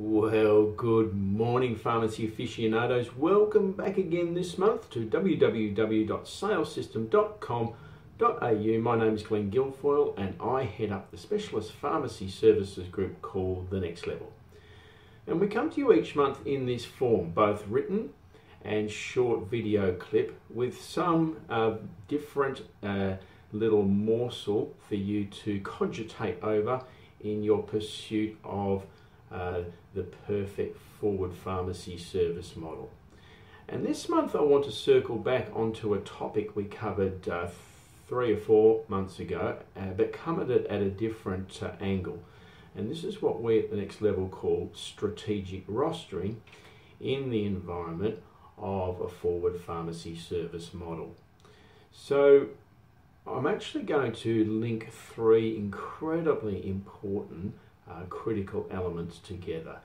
Well, good morning, pharmacy aficionados. Welcome back again this month to www.salessystem.com.au. My name is Glenn Guilfoyle and I head up the specialist pharmacy services group called The Next Level. And we come to you each month in this form, both written and short video clip with some uh, different uh, little morsel for you to cogitate over in your pursuit of uh, the perfect forward pharmacy service model. And this month I want to circle back onto a topic we covered uh, three or four months ago, uh, but covered it at a different uh, angle. And this is what we at the next level call strategic rostering in the environment of a forward pharmacy service model. So I'm actually going to link three incredibly important uh, critical elements together.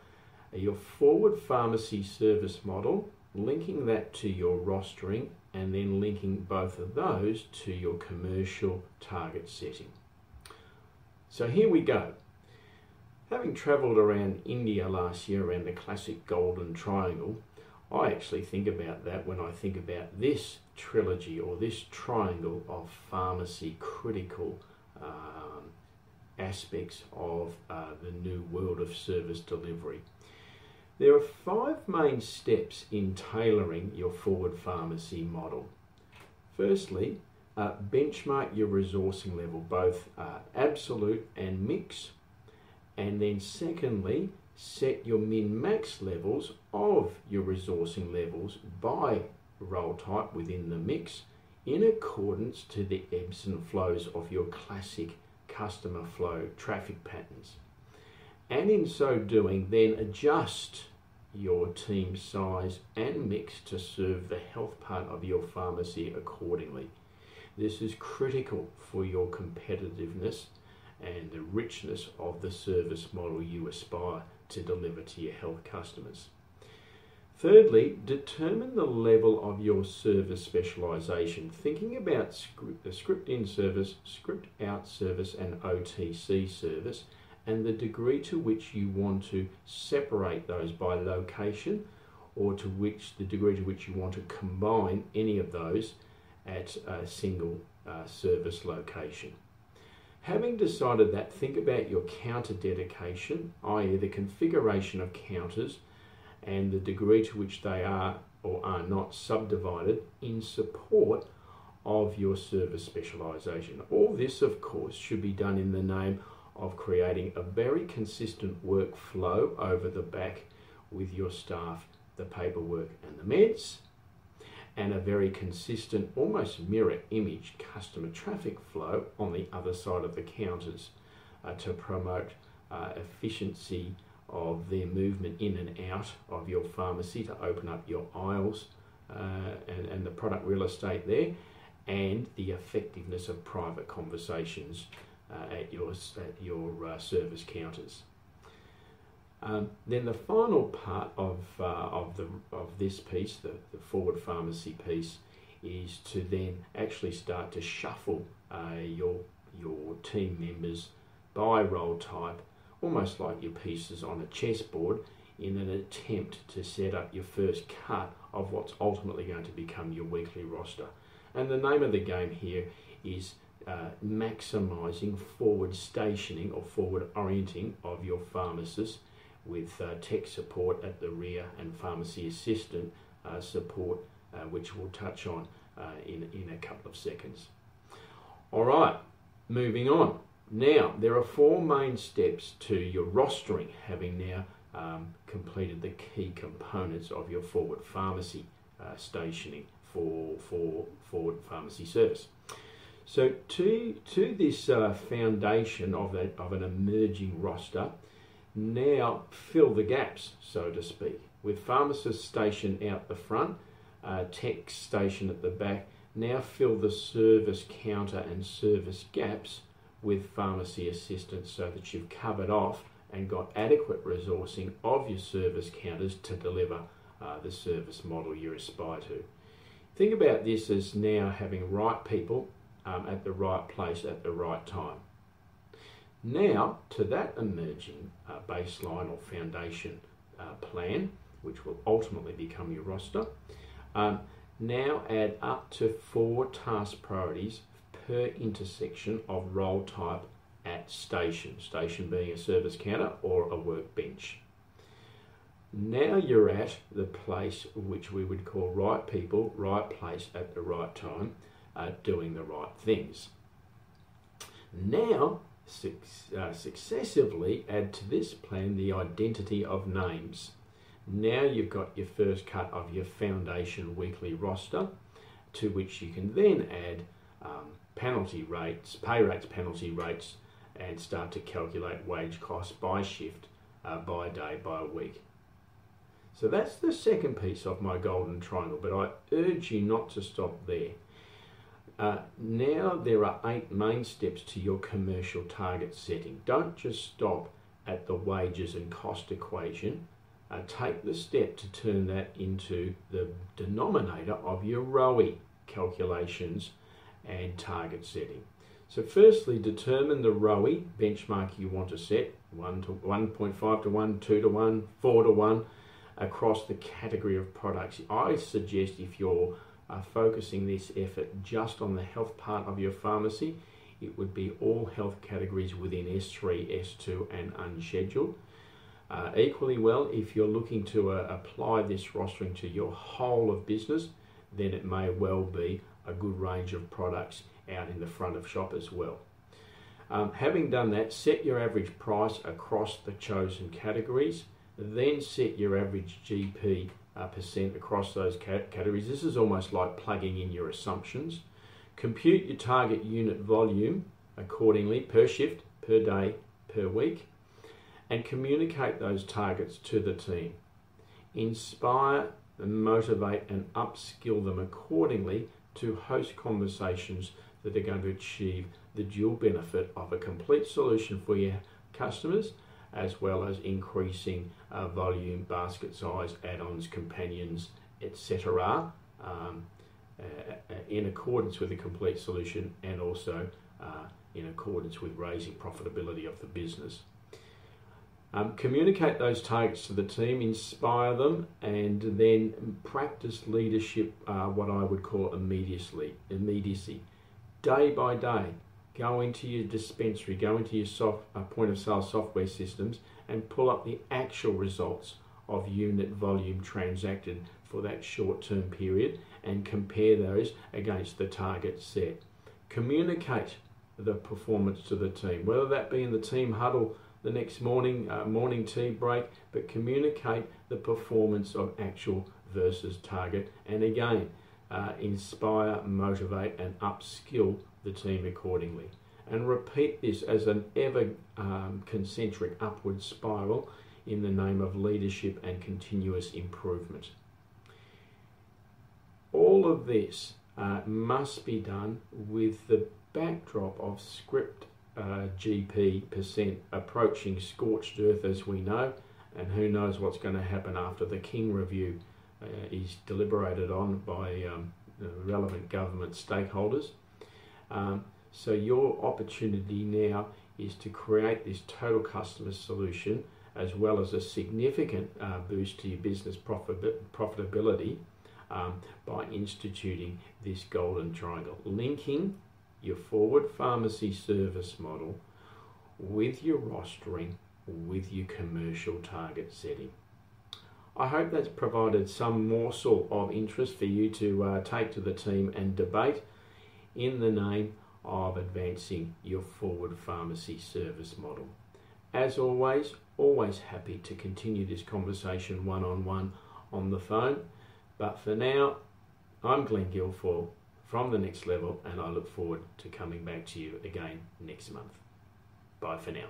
Uh, your forward pharmacy service model, linking that to your rostering, and then linking both of those to your commercial target setting. So here we go. Having travelled around India last year around the classic Golden Triangle, I actually think about that when I think about this trilogy or this triangle of pharmacy critical um, aspects of uh, the new world of service delivery. There are five main steps in tailoring your forward pharmacy model. Firstly, uh, benchmark your resourcing level, both uh, absolute and mix. And then, secondly, set your min max levels of your resourcing levels by role type within the mix in accordance to the ebbs and flows of your classic customer flow traffic patterns. And in so doing, then adjust your team size and mix to serve the health part of your pharmacy accordingly. This is critical for your competitiveness and the richness of the service model you aspire to deliver to your health customers. Thirdly, determine the level of your service specialisation. Thinking about script, the script in service, script out service, and OTC service, and the degree to which you want to separate those by location, or to which the degree to which you want to combine any of those at a single uh, service location. Having decided that, think about your counter dedication, i.e., the configuration of counters and the degree to which they are or are not subdivided in support of your service specialisation. All this, of course, should be done in the name of creating a very consistent workflow over the back with your staff, the paperwork and the meds, and a very consistent, almost mirror image customer traffic flow on the other side of the counters uh, to promote uh, efficiency of their movement in and out of your pharmacy to open up your aisles uh, and, and the product real estate there and the effectiveness of private conversations uh, at your, at your uh, service counters. Um, then the final part of, uh, of, the, of this piece, the, the forward pharmacy piece, is to then actually start to shuffle uh, your, your team members by role type, almost like your pieces on a chessboard, in an attempt to set up your first cut of what's ultimately going to become your weekly roster. And the name of the game here is uh, maximising forward stationing or forward orienting of your pharmacists with uh, tech support at the rear and pharmacy assistant uh, support, uh, which we'll touch on uh, in, in a couple of seconds. All right, moving on. Now, there are four main steps to your rostering, having now um, completed the key components of your forward pharmacy uh, stationing for, for forward pharmacy service. So, to, to this uh, foundation of, of an emerging roster, now fill the gaps, so to speak, with pharmacists stationed out the front, uh, tech station at the back. Now fill the service counter and service gaps with pharmacy assistants so that you've covered off and got adequate resourcing of your service counters to deliver uh, the service model you aspire to. Think about this as now having right people um, at the right place at the right time. Now, to that emerging uh, baseline or foundation uh, plan, which will ultimately become your roster, um, now add up to four task priorities per intersection of role type at station, station being a service counter or a workbench. Now you're at the place which we would call right people, right place at the right time, uh, doing the right things. Now, uh, successively add to this plan the identity of names. Now you've got your first cut of your foundation weekly roster, to which you can then add um, penalty rates, pay rates, penalty rates, and start to calculate wage costs by shift, uh, by day, by week. So that's the second piece of my golden triangle, but I urge you not to stop there. Uh, now there are eight main steps to your commercial target setting. Don't just stop at the wages and cost equation. Uh, take the step to turn that into the denominator of your ROI calculations and target setting. So firstly, determine the ROI benchmark you want to set, 1 to 1.5 to 1, 2 to 1, 4 to 1, across the category of products. I suggest if you're uh, focusing this effort just on the health part of your pharmacy, it would be all health categories within S3, S2 and unscheduled. Uh, equally well, if you're looking to uh, apply this rostering to your whole of business, then it may well be a good range of products out in the front of shop as well. Um, having done that, set your average price across the chosen categories, then set your average GP uh, percent across those categories. This is almost like plugging in your assumptions. Compute your target unit volume accordingly per shift, per day, per week, and communicate those targets to the team. Inspire, motivate, and upskill them accordingly to host conversations that are going to achieve the dual benefit of a complete solution for your customers as well as increasing uh, volume, basket size, add-ons, companions, etc. Um, uh, in accordance with the complete solution and also uh, in accordance with raising profitability of the business. Um, communicate those targets to the team, inspire them, and then practice leadership, uh, what I would call immediacy. immediacy. Day by day, go into your dispensary, go into your soft, uh, point of sale software systems, and pull up the actual results of unit volume transacted for that short term period and compare those against the target set. Communicate the performance to the team, whether that be in the team huddle the next morning, uh, morning tea break, but communicate the performance of actual versus target. And again, uh, inspire, motivate, and upskill the team accordingly. And repeat this as an ever um, concentric upward spiral in the name of leadership and continuous improvement. All of this uh, must be done with the backdrop of script uh, GP percent approaching scorched earth as we know, and who knows what's going to happen after the King review uh, is deliberated on by um, relevant government stakeholders. Um, so your opportunity now is to create this total customer solution as well as a significant uh, boost to your business profit profitability um, by instituting this golden triangle, linking your forward pharmacy service model with your rostering, with your commercial target setting. I hope that's provided some morsel of interest for you to uh, take to the team and debate in the name of advancing your forward pharmacy service model. As always, always happy to continue this conversation one on one on the phone. But for now, I'm Glenn Guilfoyle from the next level, and I look forward to coming back to you again next month. Bye for now.